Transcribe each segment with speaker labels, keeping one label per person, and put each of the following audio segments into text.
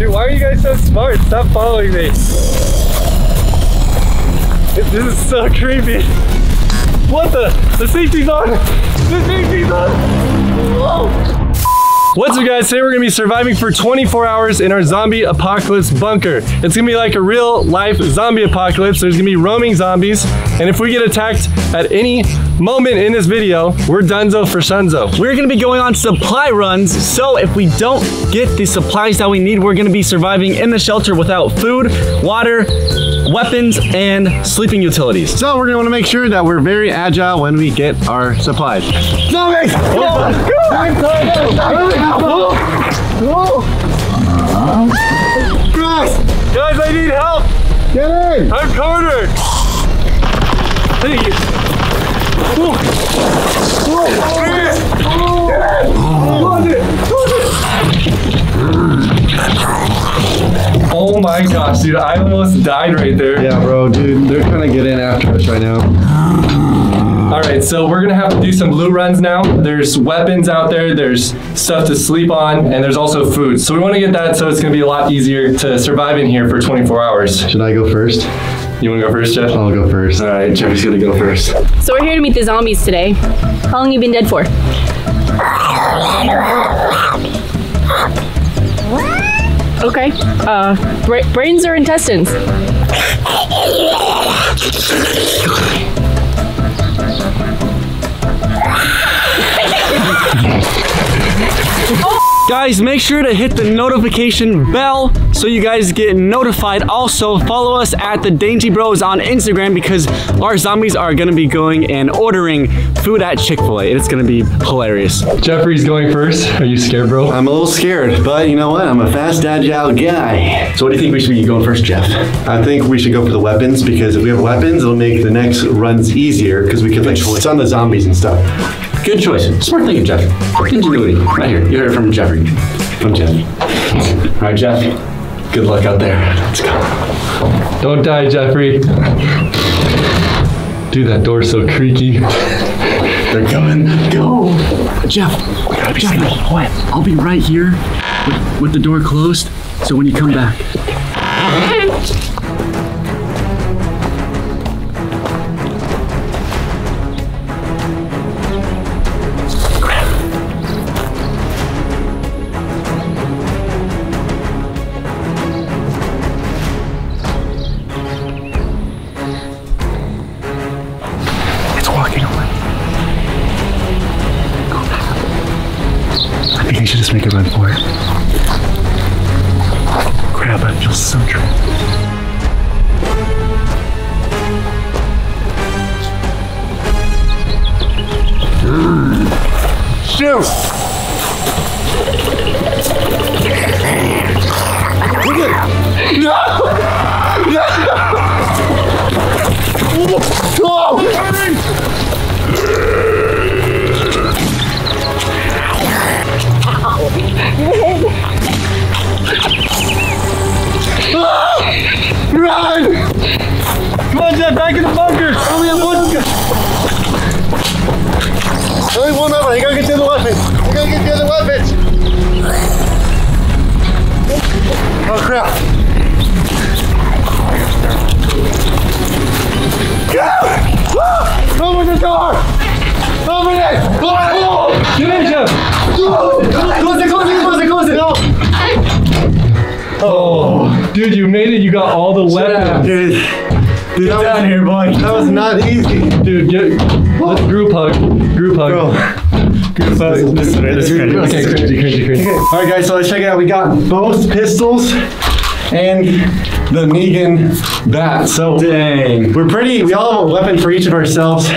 Speaker 1: Dude, why are you guys so smart? Stop following me. This is so creepy. What the? The safety's on. The safety's on. Whoa. What's up guys, today we're gonna be surviving for 24 hours in our zombie apocalypse bunker. It's gonna be like a real life zombie apocalypse. There's gonna be roaming zombies, and if we get attacked at any moment in this video, we're donezo for sunzo.
Speaker 2: We're gonna be going on supply runs, so if we don't get the supplies that we need, we're gonna be surviving in the shelter without food, water, weapons, and sleeping utilities.
Speaker 3: So we're gonna wanna make sure that we're very agile when we get our supplies.
Speaker 1: Zombies! Guys,
Speaker 3: Get!
Speaker 1: I'm cornered! Hey, Oh my gosh, dude, I almost died right there.
Speaker 3: Yeah, bro, dude, they're trying to get in after us right now.
Speaker 1: All right, so we're gonna have to do some blue runs now. There's weapons out there, there's stuff to sleep on, and there's also food. So we wanna get that so it's gonna be a lot easier to survive in here for 24 hours.
Speaker 3: Should I go first?
Speaker 1: You wanna go first, Jeff?
Speaker 3: I'll go first.
Speaker 1: All right, Jeff's gonna go first.
Speaker 4: So we're here to meet the zombies today. How long you been dead for? Okay. Uh, bra- brains or intestines? oh!
Speaker 2: Guys, make sure to hit the notification bell so you guys get notified. Also, follow us at the Dangie Bros on Instagram because our zombies are gonna be going and ordering food at Chick-fil-A. It's gonna be hilarious.
Speaker 1: Jeffrey's going first. Are you scared, bro?
Speaker 3: I'm a little scared, but you know what? I'm a fast, agile guy.
Speaker 2: So what do you think we should be going first, Jeff?
Speaker 3: I think we should go for the weapons because if we have weapons, it'll make the next runs easier because we could like stun the zombies and stuff.
Speaker 2: Good choice. Smart thinking, Jeff. Ingenuity. Right here. You heard it from Jeffrey. From Jeff. All right, Jeff. Good luck out there. Let's go.
Speaker 1: Don't die, Jeffrey. Dude, that door's so creaky.
Speaker 2: They're coming. Go. Jeff. We gotta be Jeff, What? I'll be right here with, with the door closed. So when you come back. Make a run for it. Crap, I feel so trapped.
Speaker 3: Shoot!
Speaker 1: Run! Come on, Jeff, back in the bunker. Only have one.
Speaker 3: Only one them. You gotta get the other weapons. You gotta get the other weapons. Oh crap. Go! Open the door! Open it! Oh!
Speaker 1: Get in, Jeff. Dude, you made it. You got all the weapons.
Speaker 3: Dude, dude get down here, boy. That was not easy.
Speaker 1: Dude, get, let's group hug. Group hug.
Speaker 3: Bro.
Speaker 1: Group hug. Okay, cringy, cringy, cringy.
Speaker 3: All right, guys, so let's check it out. We got both pistols and the Negan bat. So
Speaker 2: Dang.
Speaker 3: we're pretty, we all have a weapon for each of ourselves.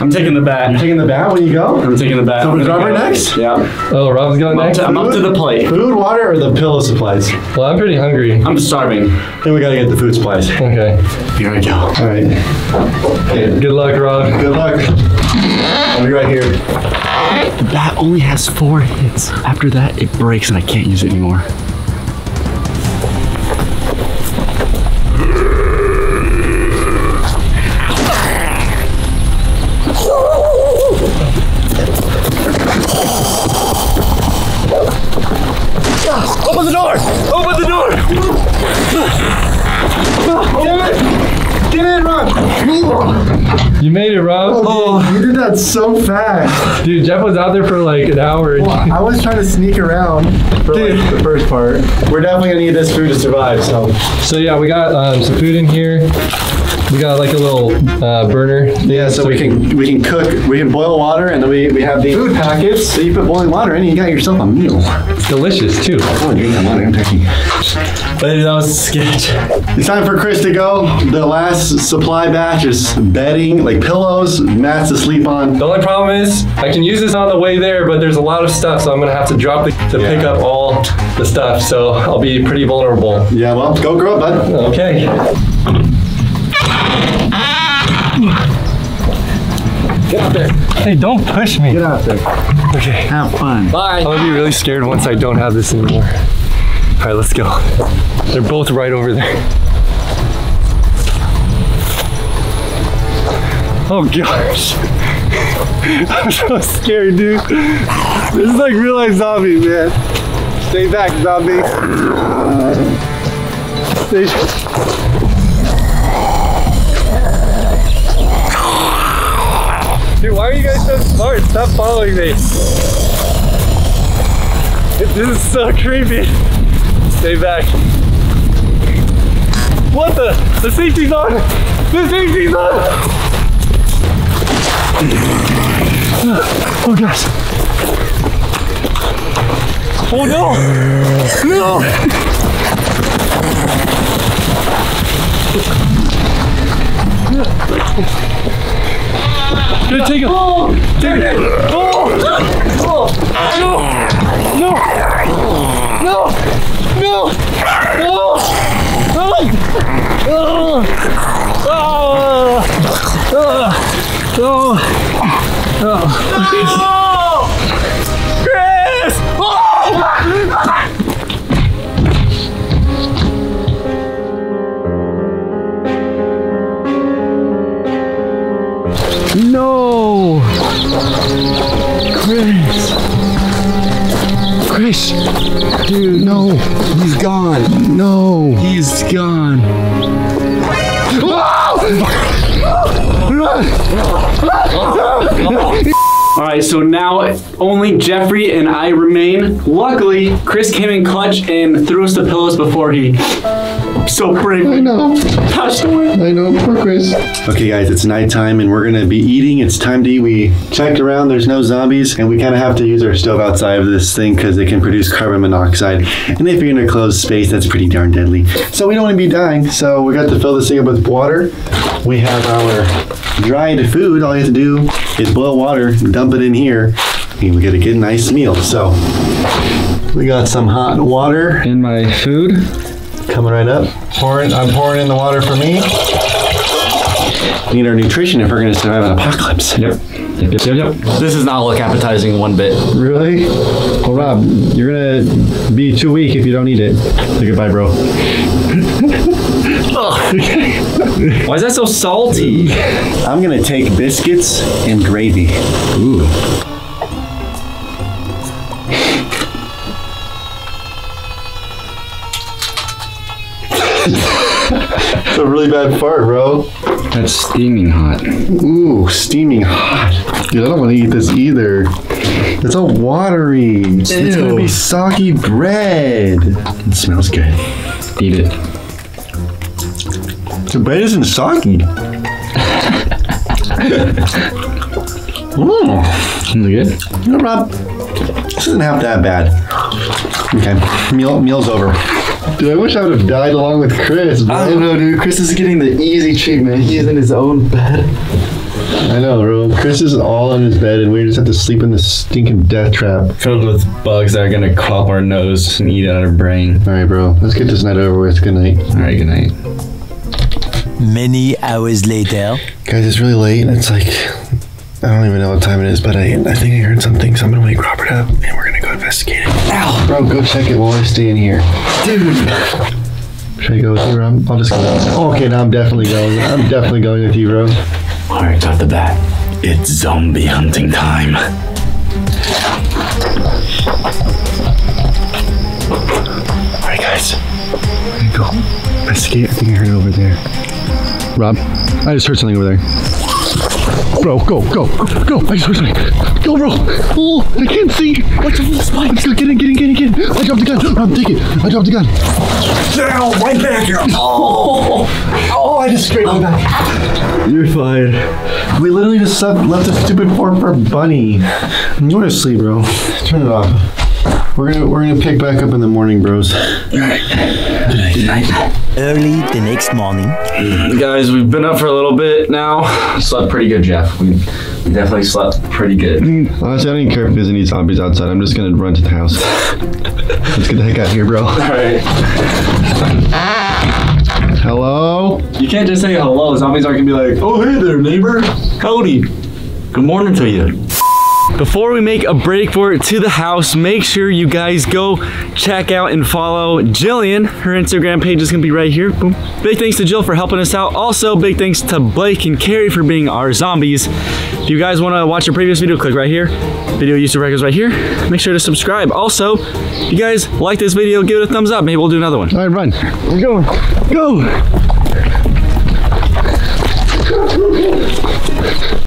Speaker 2: I'm taking the bat.
Speaker 3: You're taking the bat when you go?
Speaker 2: I'm taking the bat.
Speaker 3: So we're Robert next?
Speaker 2: Yeah.
Speaker 1: Oh, Rob's going
Speaker 2: I'm up,
Speaker 1: next.
Speaker 2: to, I'm up to the plate.
Speaker 3: Food, water, or the pillow supplies?
Speaker 1: Well, I'm pretty hungry.
Speaker 2: I'm starving.
Speaker 3: Then we gotta get the food supplies.
Speaker 1: Okay.
Speaker 2: Here I go.
Speaker 3: All right. Okay,
Speaker 1: Good luck, Rob.
Speaker 3: good luck. I'll be right here.
Speaker 2: The bat only has four hits. After that, it breaks and I can't use it anymore.
Speaker 1: Open the door! Open the door!
Speaker 3: Get in, Rob!
Speaker 1: You made it, Rob.
Speaker 3: Oh, you did that so fast.
Speaker 1: Dude, Jeff was out there for like an hour.
Speaker 3: I was trying to sneak around for like, the first part. We're definitely gonna need this food to survive, so.
Speaker 1: So yeah, we got um, some food in here. We got like a little uh, burner.
Speaker 3: Yeah, so we can we can cook, we can boil water, and then we, we have the food packets. So you put boiling water in, and you got yourself a meal.
Speaker 1: It's delicious too.
Speaker 3: Oh, drink that water. I'm taking.
Speaker 2: But that was sketch.
Speaker 3: It's time for Chris to go. The last supply batch is bedding, like pillows, mats to sleep on.
Speaker 1: The only problem is I can use this on the way there, but there's a lot of stuff, so I'm gonna have to drop the, to pick up all the stuff. So I'll be pretty vulnerable.
Speaker 3: Yeah, well, go grow up, bud.
Speaker 1: Okay. Get out there. Hey, don't push me.
Speaker 3: Get out there.
Speaker 1: Okay.
Speaker 3: Have fun.
Speaker 2: Bye.
Speaker 1: I'm gonna be really scared once I don't have this anymore. All right, let's go. They're both right over there. Oh gosh. I'm so scared, dude. This is like real life zombie, man. Stay back, zombie. Uh, stay. Dude, why are you guys so smart? Stop following me. This is so creepy. Stay back. What the? The safety's on! The safety's on! Oh gosh. Oh no! No! Gonna take him. Take it. Oh! Oh! No! No! No! No! No! Oh! Oh! Oh! Oh! Oh. No! Chris! Oh! Chris! Chris! Dude, no! He's gone! No! He's gone!
Speaker 2: All right, so now only Jeffrey and I remain. Luckily, Chris came in clutch and threw us the pillows before he so bravely I
Speaker 3: know.
Speaker 2: passed away.
Speaker 3: I know, poor Chris. Okay, guys, it's nighttime and we're gonna be eating. It's time to eat. We checked around, there's no zombies, and we kind of have to use our stove outside of this thing because it can produce carbon monoxide. And if you're in a closed space, that's pretty darn deadly. So we don't want to be dying. So we got to fill this thing up with water. We have our dried food. All you have to do is boil water, dump it in here, and we get a good, nice meal. So we got some hot water
Speaker 1: In my food.
Speaker 3: Coming right up. Pouring, I'm pouring in the water for me. We need our nutrition if we're going to survive an apocalypse.
Speaker 1: Yep. Yep, yep, yep, yep.
Speaker 2: This does not look appetizing one bit.
Speaker 3: Really? Well, Rob, you're going to be too weak if you don't eat it. Say goodbye, bro.
Speaker 2: Why is that so salty?
Speaker 3: I'm going to take biscuits and gravy.
Speaker 2: Ooh.
Speaker 3: Really bad fart, bro.
Speaker 2: That's steaming hot.
Speaker 3: Ooh, steaming hot. Dude, I don't want to eat this either. It's all watery. It's going to be soggy bread. It smells good.
Speaker 2: Eat it.
Speaker 3: The bread isn't soggy. Mmm.
Speaker 2: Is it good?
Speaker 3: Know, Rob, this isn't half that bad. Okay, meal meal's over. Dude, I wish I would have died along with Chris. Bro.
Speaker 2: I don't know, dude. Chris is getting the easy treatment. He's in his own bed.
Speaker 3: I know, bro. Chris is all in his bed, and we just have to sleep in this stinking death trap.
Speaker 2: Filled with bugs that are gonna crawl our nose and eat out our brain.
Speaker 3: All right, bro. Let's get this night over with. Good night,
Speaker 2: All right, good night.
Speaker 5: Many hours later.
Speaker 3: guys. It's really late. And it's like I don't even know what time it is, but I I think I heard something. So I'm gonna wake Robert up, and we're gonna go investigate it. Ow, bro, go check it while I stay in here, dude. Should I go with you, Rob? I'll just go. Oh, okay, now I'm definitely going. I'm definitely going with you, bro.
Speaker 2: All right, got the bat. It's zombie hunting time. Alright, guys.
Speaker 3: I see. I think I heard it over there. Rob, I just heard something over there. Bro, go, go, go, go. I just heard something. Go, bro. Oh, I can't see. What's the full spine? Let's go. Get in, get in, get in, get in. I dropped the gun. Rob, take it. I dropped the gun. Down, right back. here. Oh, oh, I just scraped my back. You're fine. We literally just left, left a stupid form for Bunny. Go to sleep, bro. Turn it off. We're gonna we're gonna pick back up in the morning, bros. All right.
Speaker 5: Early the next morning.
Speaker 2: Guys, we've been up for a little bit now. Slept pretty good, Jeff. We, we definitely slept pretty good.
Speaker 3: Honestly, I don't even care if there's any zombies outside. I'm just gonna run to the house. Let's get the heck out of here, bro.
Speaker 2: Alright.
Speaker 3: Hello?
Speaker 2: You can't just say hello. Zombies aren't gonna be like, oh, hey there, neighbor. Howdy. Good morning to you. Before we make a break for it to the house, make sure you guys go check out and follow Jillian. Her Instagram page is gonna be right here. Boom. Big thanks to Jill for helping us out. Also, big thanks to Blake and Carrie for being our zombies. If you guys wanna watch a previous video, click right here. Video YouTube records right here. Make sure to subscribe. Also, if you guys like this video, give it a thumbs up. Maybe we'll do another one.
Speaker 3: All right, run. We're going.
Speaker 2: Go.
Speaker 3: Go.